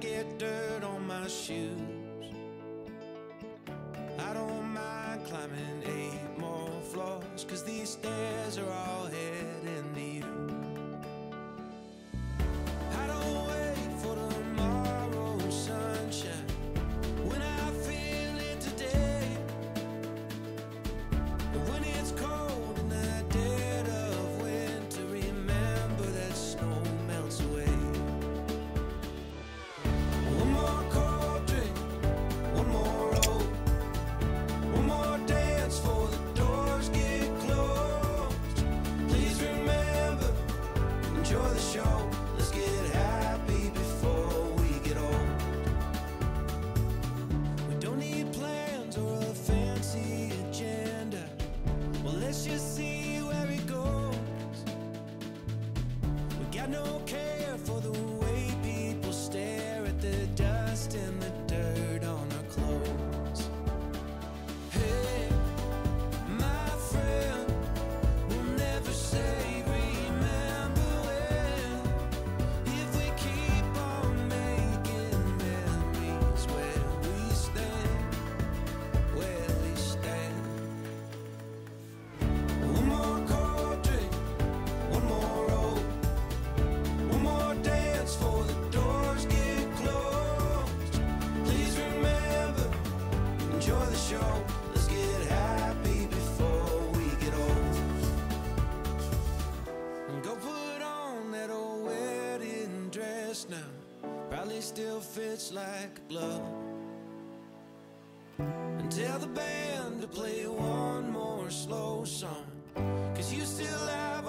get dirt on my shoes. I don't mind climbing eight more floors, cause these stairs are all here. fits like blood. And tell the band to play one more slow song, cause you still have.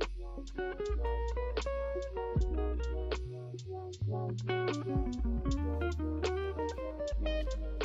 Thank you.